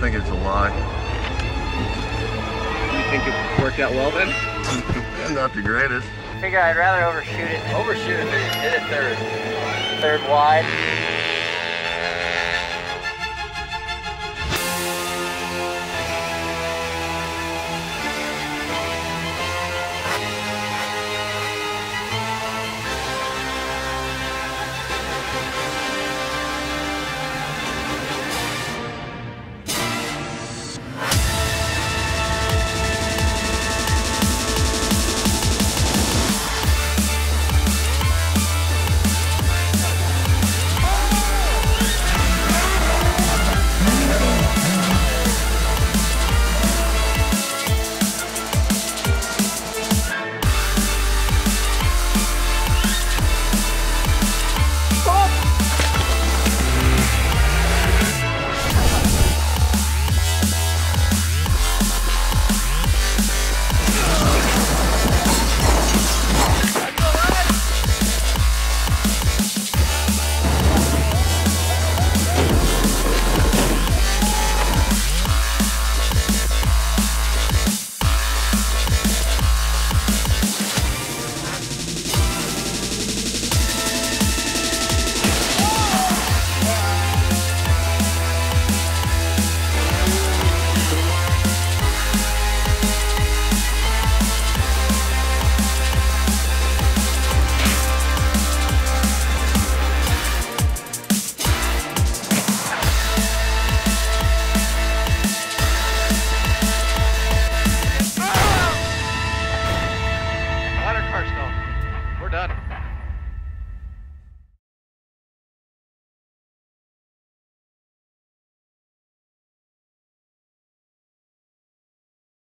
think it's a lie. You think it worked out well then? Not the greatest. I figure I'd rather overshoot it Overshoot it, hit it third. third wide. done.